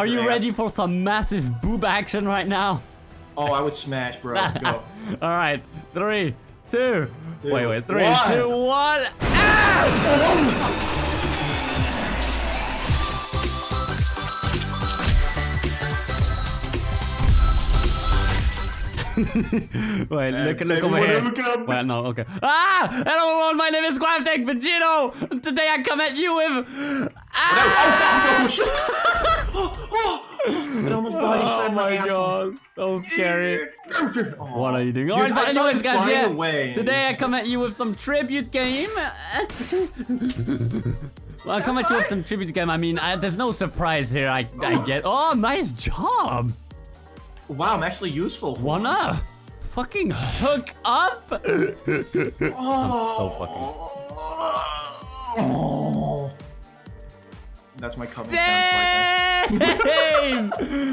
are you Your ready for some massive boob action right now? Oh, I would smash, bro. Go. All right, three, two. Two, Wait, wait, three, one. two, one. Ah! Wait, look, look over here. Well, no, okay. Ah! Hello, everyone. My name is Crafting Vegeto. Today I come at you with. Ah! Oh, fuck! Oh! Oh, almost body slammed my god, that was scary. What are you doing? Dude, Alright, I but anyways, guys, yeah. away. Today I come at you with some tribute game. well, I come at you with some tribute game. I mean, I, there's no surprise here. I, I get. Oh, nice job. Wow, I'm actually useful. once. Wanna fucking hook up? I'm so fucking. Oh. That's my coming sounds Same!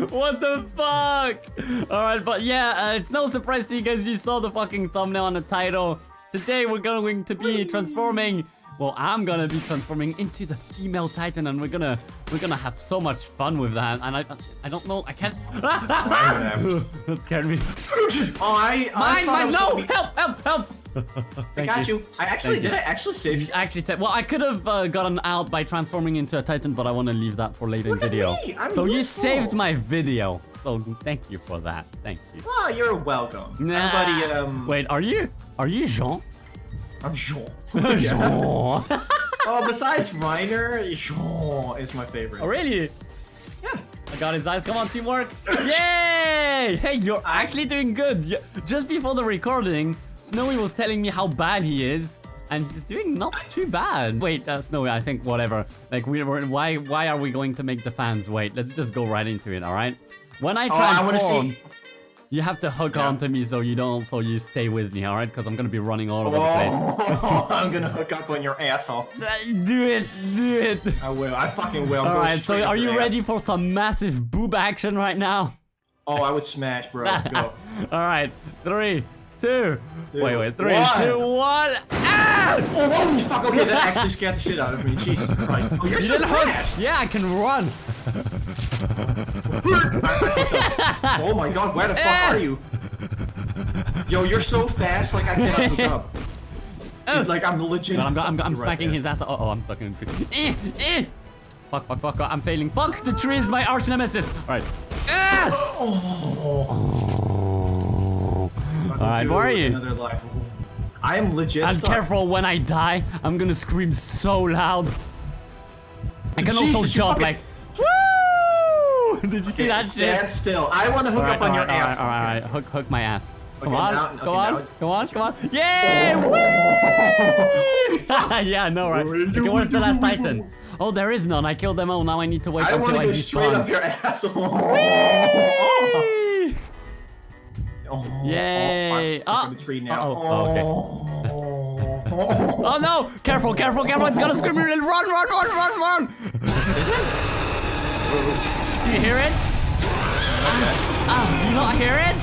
what the fuck? Alright, but yeah, uh, it's no surprise to you guys. You saw the fucking thumbnail on the title. Today we're going to be transforming. Well, I'm gonna be transforming into the female Titan, and we're gonna we're gonna have so much fun with that. And I I don't know, I can't. that scared me. I, I Mine, mine, no! Help, help, help! I got you. I actually Thank you. did. I actually saved you. I actually said, well, I could have uh, gotten out by transforming into a Titan, but I want to leave that for later Look in at video. me, I'm so you saved my video. So thank you for that. Thank you. Oh, you're welcome. Nah. Everybody, um, Wait, are you are you Jean? I'm Jean. Jean. oh, oh, besides Reiner, Jean is my favorite. Oh, really? Yeah. I got his eyes. Come on, teamwork. Yay! Hey, you're actually doing good. Just before the recording, Snowy was telling me how bad he is. And he's doing not too bad. Wait, uh, Snowy, I think whatever. Like we were, why, why are we going to make the fans wait? Let's just go right into it. All right. When I Oh, I transform, see- you have to hook Yeah. onto me so you don't, so you stay with me. All right? Because I'm gonna be running all over the place. Oh, I'm gonna hook up on your asshole. Uh, Do it, do it. I will. I fucking will. All going right. So are you ass. ready for some massive boob action right now? Oh, I would smash, bro. Go. All right, three, two, Two, wait, wait, three, one. two, one. Ah! Oh, holy fuck. Okay, that actually scared the shit out of me. Jesus Christ. Oh, you're You so fast. Yeah, I can run. Oh my god, where the fuck Ah. are you? Yo, you're so fast, like I cannot hook up. Dude, like I'm legit. I'm, I'm, I'm right smacking there. his ass. Oh, oh, I'm fucking. Eh, eh. Fuck, fuck, fuck. I'm failing. Fuck, the tree is my arch nemesis. All right. Ah! Oh. All right, where are you? I am legit. Stuck. careful when I die. I'm gonna scream so loud. I can also Jesus, you jump fucking- like. Woo! Did you see Okay, that shit? Stand still. I want to hook Alright, up on your alright, ass. alright, alright, Hook, hook my ass. Come Okay, on, now- go okay, on, now- go on, come on. Yay! Yeah, no, right. Okay, where's the last Titan? Oh, there is none. I killed them all. Now I need to wait I want until to I go straight up your asshole. Oh, Yay. Oh, I'm stuck Ah. in the tree now. Uh-oh. Oh, okay. okay. Oh no! Careful, careful, careful! It's gonna scream! Run, run, run, run, run! Do you hear it? Ah, do you not hear it?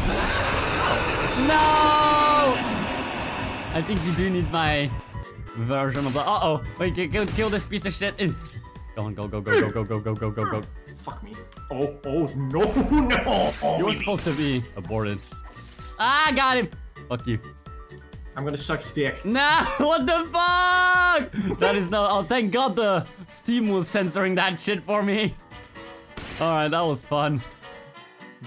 No! I think you do need my version of the. Uh oh! Wait, kill, kill, kill this piece of shit! Go on, go, go, go, go, go, go, go, go, go, go. Fuck me. Oh, oh, no, no. You were supposed to be aborted. Ah, got him! Fuck you. I'm gonna suck his dick. Nah, what the fuck? That is no. Oh, thank God the Steam was censoring that shit for me. All right, that was fun.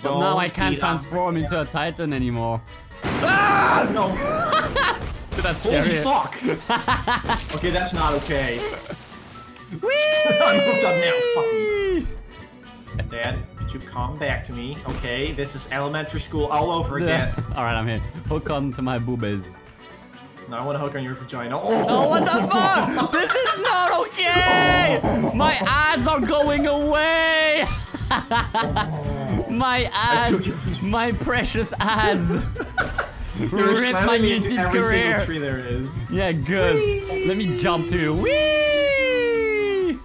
But now I can't transform into a Titan anymore. Ah, no. That's Holy scary. fuck. okay, that's not okay. Whee! I'm hooked up now. Fuck. Dad, you come back to me? Okay, this is elementary school all over again. All right, I'm here. Hook on to my boobies. Now I want to hook on your vagina. Oh, Oh, what the fuck? This is not okay! Oh. My ads are going away! my ads! My precious ads! You're Rip my YouTube every career! single tree there is. Yeah, good. Let me jump too. Whee!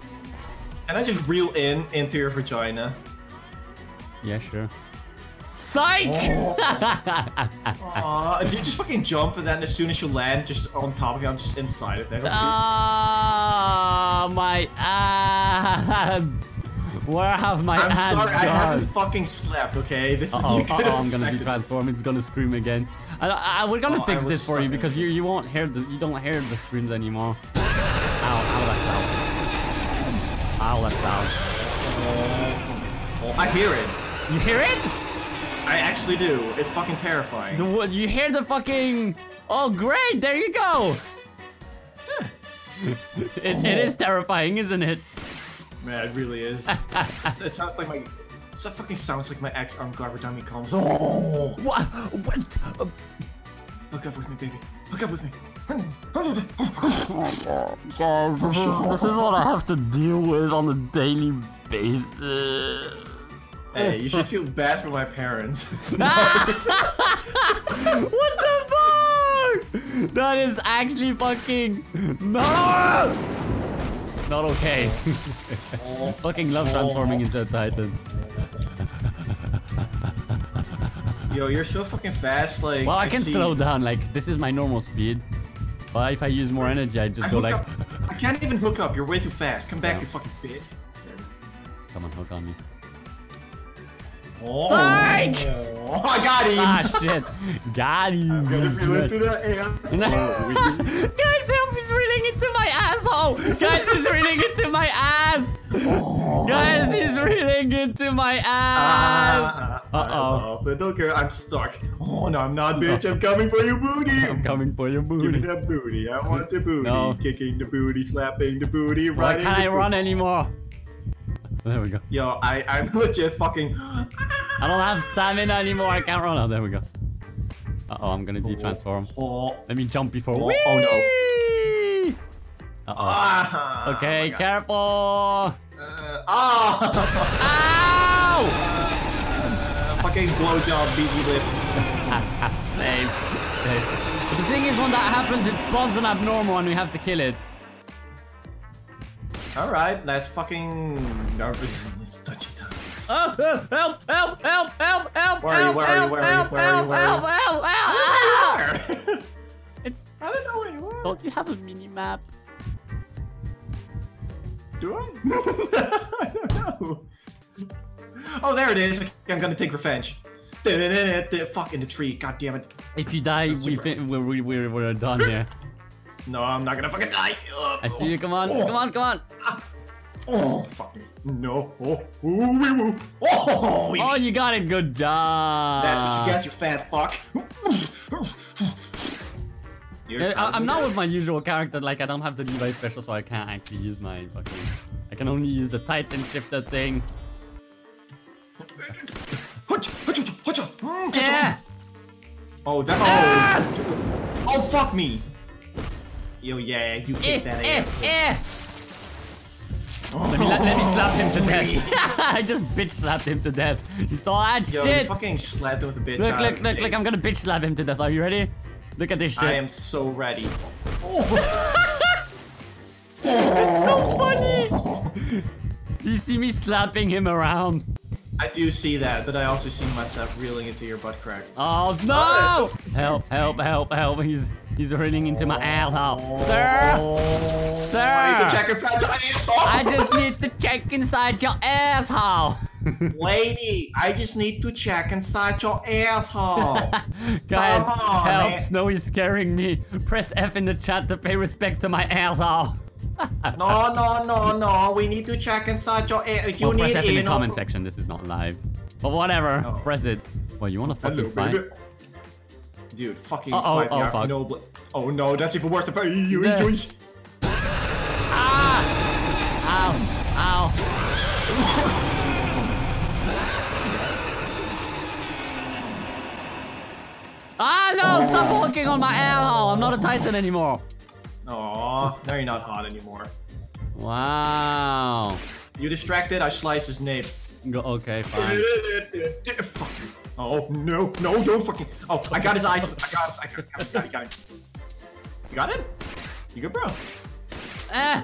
And I just reel in into your vagina. Yeah, sure. Psych! Aw, if you just fucking jump and then as soon as you land, just on top of you, I'm just inside of there. Ah, my ads! Where have my I'm hands sorry, I haven't fucking slept, okay? This is Uh-oh, you uh-oh, I'm gonna be expected- transformed. It's gonna scream again. I, I, we're gonna Oh, fix I this for you because you you won't hear the you don't hear the screams anymore. Ow, ow, that's loud. Ow, that's loud. Oh, I hear it. You hear it? I actually do. It's fucking terrifying. The what? You hear the fucking? Oh, great! There you go. It, it is terrifying, isn't it? Man, it really is. It sounds like my. It fucking sounds like my ex on every Dummy he comes. Oh! What? What? Hook up with me, baby. Hook up with me. Guys, this is, this is what I have to deal with on a daily basis. Hey, you should feel bad for my parents. what the fuck? That is actually fucking no. Not okay. fucking love transforming into a titan. Yo, you're so fucking fast. Like, Well, I can see- slow down. Like this is my normal speed. But if I use more energy, I just I go like. up. I can't even hook up. You're way too fast. Come back, Yeah. you fucking bitch. Come on, hook on me. Oh. Psych! Oh, I got him. Ah shit! Got him. Gotta feel it the ass. Guys, help! He's reeling into my asshole! Guys, he's reeling into my ass! Guys, he's reeling into my ass! Uh Uh-oh. oh. Little girl, I'm stuck. Oh no, I'm not, bitch. I'm coming for your booty. I'm coming for your booty. Give me that booty. I want the booty. No. Kicking the booty, slapping the booty, Why riding can't I booty. run anymore? There we go. Yo, I, I'm legit fucking. I don't have stamina anymore. I can't run. Oh, there we go. Uh oh, I'm gonna de-transform. Oh. Let me jump before. Oh, oh no. Whee! Uh oh. Ah, Okay, oh careful. Uh, ah! Ow! Uh, fucking blowjob, BG lip. Same. Same. But the thing is, when that happens, it spawns an abnormal and we have to kill it. Alright, that's fucking. It's touchy time. Oh, ah, help, help, help, help, help, help, Where are you, help, where are you, help, where are you, help, where are you, help, where are you? help, help, help, help. Where? Ah! It's, I don't know where you are. don't you have a mini map? Do I? I don't know. Oh, there it is. Okay, I'm gonna take revenge. Fuck in the tree. God damn it. If you die, That's we super. fin- we're, we- we're, we're done here. No, I'm not gonna fucking die. I see you, come on, Oh. come on, come on. Oh, fuck me. No. Oh, ooh, wee, woo. Oh, wee, Oh, you got it, good job. That's what you get, you fat fuck. Yeah, I, I'm not with my usual character, like I don't have the Levi special, so I can't actually use my fucking... I can only use the Titan shifter thing. Mm, Yeah! Oh, that. Ah! Oh. Oh, fuck me. Yo, yeah, you Eh, that eh, ass. eh. Let me, let, let me slap him to death. I just bitch slapped him to death. You saw that Yo, shit? you fucking slapped him with a bitch. Look, look, look, his look, I'm gonna bitch slap him to death. Are you ready? Look at this shit. I am so ready. Oh. It's so funny! Do you see me slapping him around? I do see that, but I also see myself reeling into your butt crack. Oh no! Help, help, help, help. He's he's running into my asshole. Sir! Sir! I need to check inside your asshole. I just need to check inside your asshole. Lady, I just need to check inside your asshole. Guys, Come on, help. man. Snowy's scaring me. Press F in the chat to pay respect to my asshole. no, no, no, no. We need to check inside your ass. You Well, press need F in the comment section. This is not live. But whatever. Oh. Press it. Well, you want to fucking Hello, fight? baby. Dude, fucking Uh-oh, fight me. oh, fuck. No oh no, that's even worse. Than you enjoy. Ah! Ow! Ow! ah no! Stop walking on my asshole! I'm not a Titan anymore. Aw, now you're not hot anymore. Wow. You distracted, I slice his nape. Go, okay, fine. Fuck you. Oh no, no, don't fucking. Oh, I got his eyes. I got his. I got, I got, I got him. You got it? You good, bro? Ah!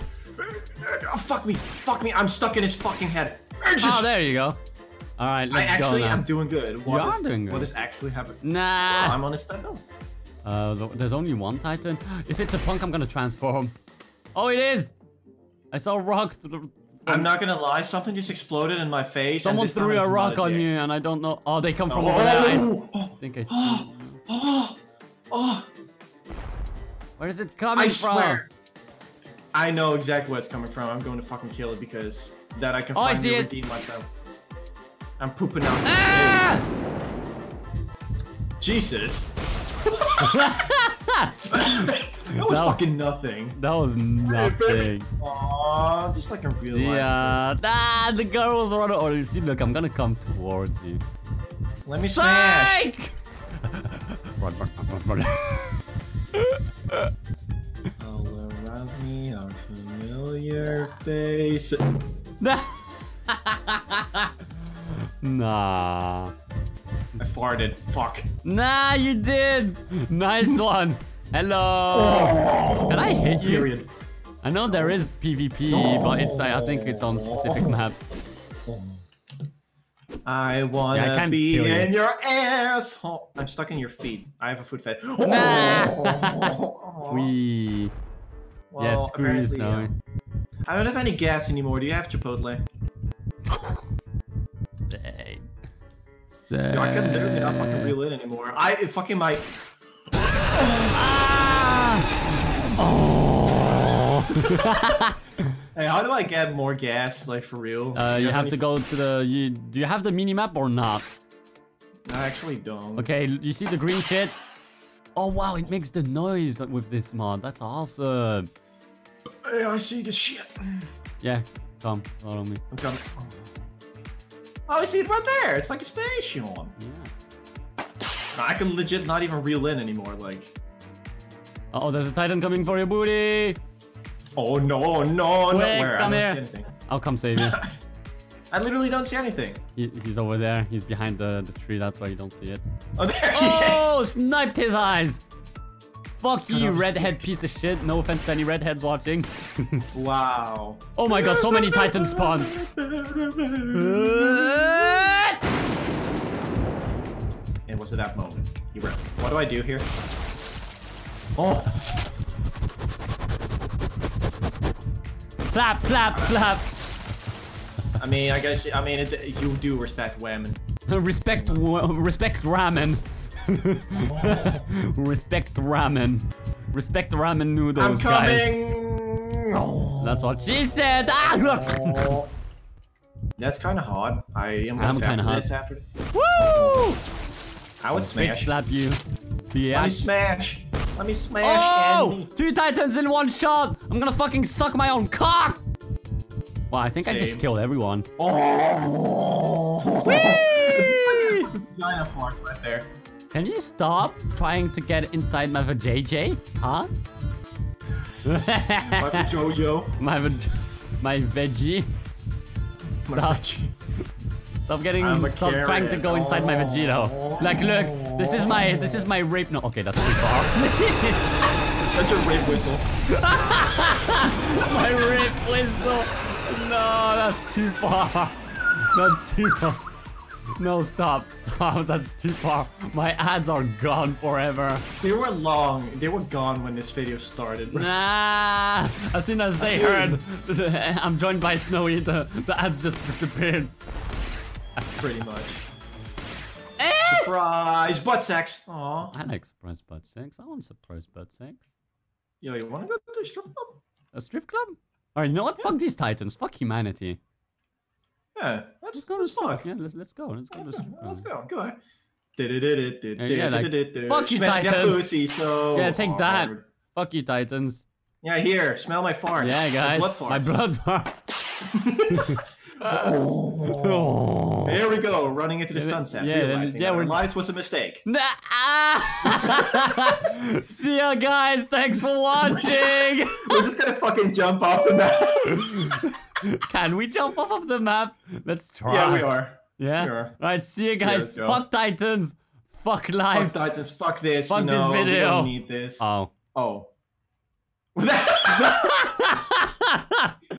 Oh, fuck me, fuck me. I'm stuck in his fucking head. Oh, there you go. All right, I let's go actually now. am doing good. What are is- doing good. What is actually happening? Nah. I'm on his step though. Uh, there's only one Titan. If it's a punk, I'm gonna transform. Oh, it is. I saw Rock I'm not gonna lie, something just exploded in my face. Someone threw a rock on you, and I don't know. Oh, they come from Oh, over there. I oh, think I see. oh, oh, oh, Where is it coming I from? swear. I know exactly where it's coming from. I'm going to fucking kill it because that I can Oh, I finally it. redeem myself. I'm pooping out. Ah! Jesus. That was No. fucking nothing. That was nothing. Aww, just like in real life. Yeah. Ah, the girl was running. Oh, you see, look, I'm gonna come towards you. Let me smash. Run, run, run, run, run. All around me are familiar faces. nah. Farted. Fuck. Nah, you did. Nice one. Hello. Oh. Can I hit you? Period. I know there is PvP, but it's I I think it's on specific oh. map. I wanna Yeah, I be in your asshole. I'm stuck in your feet. I have a foot fetish. Nah. Oh. We. Well, yeah, screw you, Snowy. I don't have any gas anymore. Do you have Chipotle? Dang. Yo, I can literally not fucking reel in anymore. I it fucking my. Ah! Oh. Hey, how do I get more gas? Like for real? uh, Do you have any- to go to the. You, do you have the mini map or not? I actually don't. Okay, you see the green shit? Oh wow, it makes the noise with this mod. That's awesome. Hey, I see this shit. Yeah, come, follow me. I'm coming. Oh, I see it right there. It's like a station. Yeah. I can legit not even reel in anymore. Like, Uh oh, there's a titan coming for your booty. oh no, no, no. Quick, Where? come I don't here. see anything. I'll come save you. I literally don't see anything. he, he's over there. He's behind the, the tree. That's why you don't see it. Oh, there Oh, sniped his eyes. Fuck you, redhead piece of shit. No offense to any redheads watching. Wow. Oh my god, so many titans spawn. It was at that moment. You were. What do I do here? Oh, Slap, slap, slap. I mean, I guess I mean it, you do respect women. respect, respect ramen. respect ramen. Respect ramen noodles, I'm noodles, guys. coming. Oh. That's what she said. Ah, look. That's kind of hard. I am I'm gonna kinda factor hot. this after. Woo! I would smash. slap you. Yeah. Let me smash. Let me smash. Oh! Two titans in one shot! I'm gonna fucking suck my own cock! Wow, I think I just killed everyone. Oh. Whee! Vagina farts right there. Can you stop trying to get inside my vajayjay? Huh? My Jojo. my my veggie. My Stop. Stop getting stop trying to go inside my vegito. Like look, this is my this is my rape no okay that's too far. That's your rape whistle. my rape whistle. No, that's too far. That's too far. No, stop, stop. That's too far. My ads are gone forever. They were long. They were gone when this video started. Nah. As soon as they heard I'm joined by Snowy, the, the ads just disappeared. Pretty much. Eh? Surprise! Butt sex. Aw. I like surprise butt sex. I want surprise butt sex. Yo, you wanna go to the strip club? A strip club? Alright, you know what? Fuck these titans. Fuck humanity. Yeah, let's Let's go to let's strip. Yeah, let's let's go. Let's go Let's go. Let's club. go. Go on. yeah, like, fuck you, Titans. pussy so Yeah, take that. Fuck you, titans. Yeah, here, smell my farts. Yeah, guys. blood farts. My blood fart. Oh. There we go, running into the sunset. yeah, realizing yeah, that lives was a mistake. Nah, ah! See ya, guys. Thanks for watching. We're just gonna fucking jump off the map. Can we jump off of the map? Let's try. yeah, we are. Yeah. We are. All right. See you guys. Fuck Titans. Fuck life. Fuck. Titans, fuck this. Fuck you this know, We don't need this. Oh. oh.